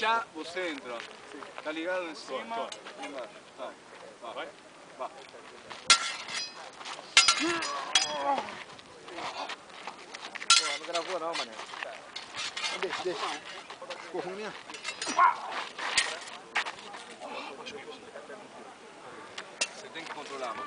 ya, vos entro. Está ligado encima. Va, va, va. não gravou não, mané. Deixa, deixa. Ficou. Você tem que controlar, mano.